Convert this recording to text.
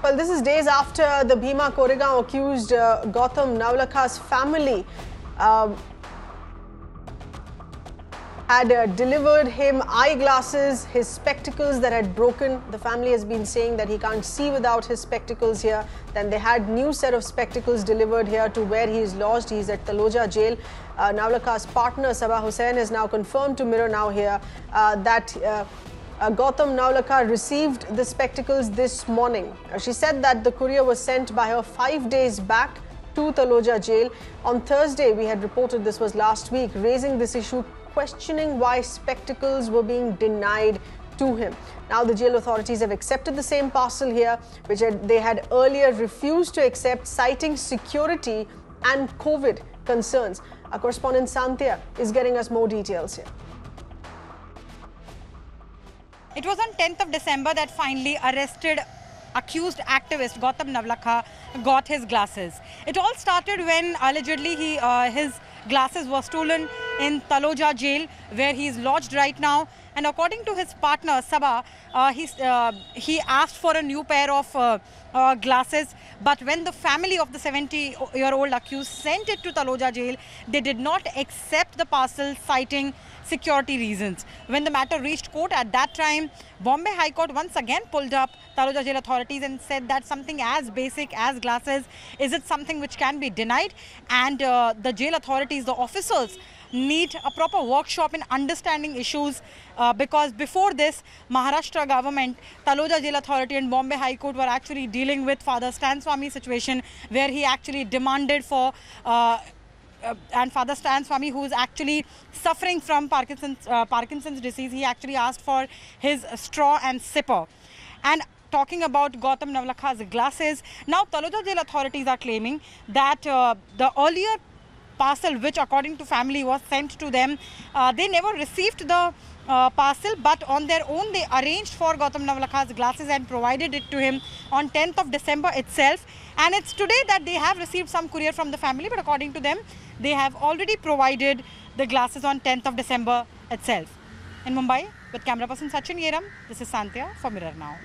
Well, this is days after the Bhima Koregaon accused uh, Gautam Navlakha's family um, had uh, delivered him eyeglasses, his spectacles that had broken. The family has been saying that he can't see without his spectacles here. Then they had new set of spectacles delivered here to where he is lodged. He's at Taloja jail. Uh, Navlakha's partner Sahba Husain has now confirmed to Mirror Now here uh, that uh, Gautam Navlakha received the spectacles this morning. Uh, she said that the courier was sent by her five days back to Taloja jail. On Thursday, we had reported this was last week, raising this issue, questioning why spectacles were being denied to him. Now, the jail authorities have accepted the same parcel here, which had, they had earlier refused to accept, citing security and COVID concerns. Our correspondent Santya is getting us more details here. It was on 10th of December that finally arrested accused activist Gautam Navlakha got his glasses. It all started when allegedly he uh, his glasses were stolen in Taloja jail where he is lodged right now. And according to his partner Sahba, uh, he, uh, he asked for a new pair of uh, uh, glasses. But when the family of the 70-year-old accused sent it to Taloja jail, they did not accept the parcel, citing security reasons. When the matter reached court at that time, Bombay High Court once again pulled up Taloja jail authorities and said that something as basic as glasses, is it something which can be denied? And uh, the jail authorities, the officers, need a proper workshop in understanding issues uh, because before this Maharashtra government, Taloja Jail Authority and Bombay High Court were actually dealing with Father Stan Swami situation where he actually demanded for uh, uh, and Father Stan Swami, who is actually suffering from Parkinson's, uh, Parkinson's disease, he actually asked for his straw and sipper. And talking about Gautam Navlakha's glasses, now Taloja Jail authorities are claiming that uh, the earlier parcel, which according to family was sent to them, uh, they never received the uh, parcel, but on their own they arranged for Gautam Navlakha's glasses and provided it to him on 10th of December itself. And it's today that they have received some courier from the family, but according to them, they have already provided the glasses on 10th of December itself. In Mumbai, with camera person Sachin Yeram, this is Santya for Mirror Now.